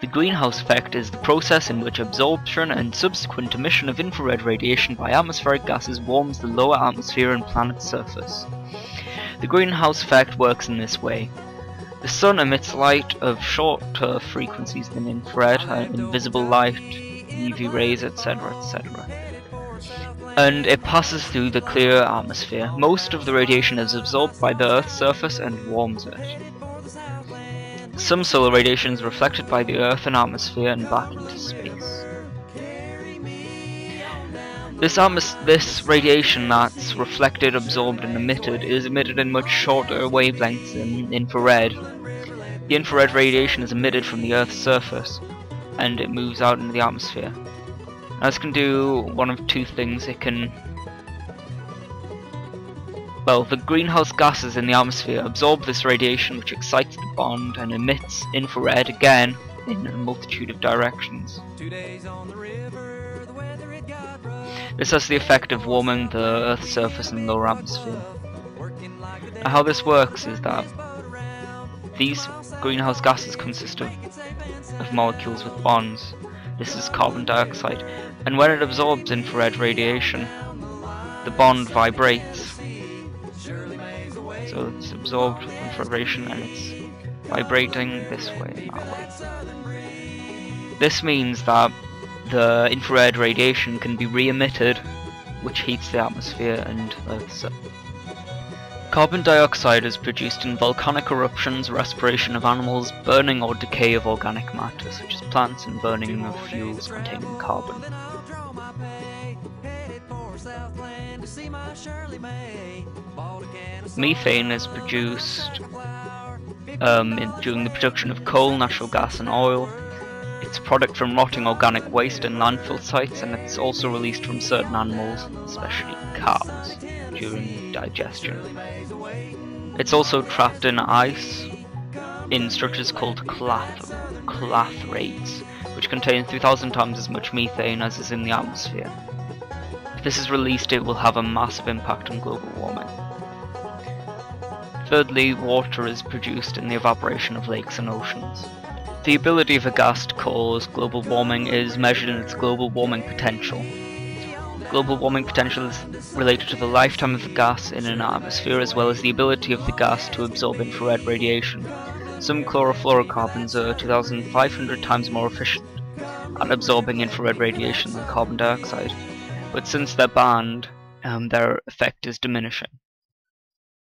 The greenhouse effect is the process in which absorption and subsequent emission of infrared radiation by atmospheric gases warms the lower atmosphere and planet's surface. The greenhouse effect works in this way. The sun emits light of shorter frequencies than infrared, uh, invisible light, UV rays, etc., etc. And it passes through the clear atmosphere. Most of the radiation is absorbed by the Earth's surface and warms it. Some solar radiation is reflected by the Earth and atmosphere and back into space. This, this radiation that's reflected, absorbed and emitted is emitted in much shorter wavelengths than infrared. The infrared radiation is emitted from the Earth's surface and it moves out into the atmosphere. Now this can do one of two things. It can well, the greenhouse gases in the atmosphere absorb this radiation which excites bond and emits infrared again in a multitude of directions. This has the effect of warming the Earth's surface and lower atmosphere. Now how this works is that these greenhouse gases consist of, of molecules with bonds. This is carbon dioxide. And when it absorbs infrared radiation, the bond vibrates. So it's absorbed infrared and it's vibrating this way way. This means that the infrared radiation can be re-emitted, which heats the atmosphere and Earth's surface. Carbon dioxide is produced in volcanic eruptions, respiration of animals, burning or decay of organic matter, such as plants, and burning of fuels containing carbon. Methane is produced um, in, during the production of coal, natural gas and oil, it's a product from rotting organic waste and landfill sites, and it's also released from certain animals, especially cows, during digestion. It's also trapped in ice in structures called clath clathrates, which contain 3,000 times as much methane as is in the atmosphere. If this is released, it will have a massive impact on global warming. Thirdly, water is produced in the evaporation of lakes and oceans. The ability of a gas to cause global warming is measured in its global warming potential. Global warming potential is related to the lifetime of the gas in an atmosphere as well as the ability of the gas to absorb infrared radiation. Some chlorofluorocarbons are 2,500 times more efficient at absorbing infrared radiation than carbon dioxide, but since they're banned, um, their effect is diminishing.